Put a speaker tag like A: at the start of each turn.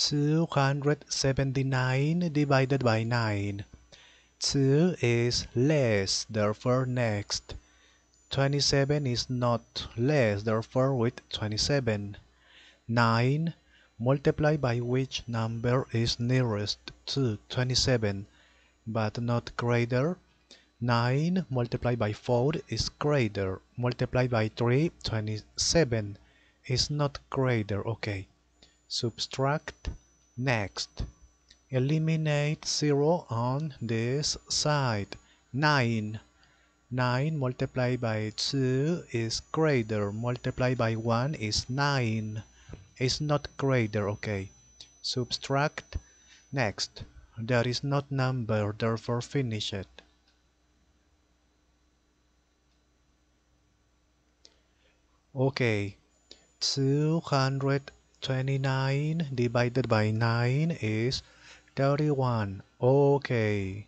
A: 279 divided by 9. 2 is less, therefore next. 27 is not less, therefore with 27. 9 multiplied by which number is nearest to 27 but not greater 9 multiplied by 4 is greater multiplied by 3 27 is not greater okay subtract next. Eliminate 0 on this side. 9 9 multiplied by 2 is greater. Multiplied by 1 is 9 is not greater okay. Subtract next. There is not number therefore finish it. Okay 229 divided by 9 is 31 okay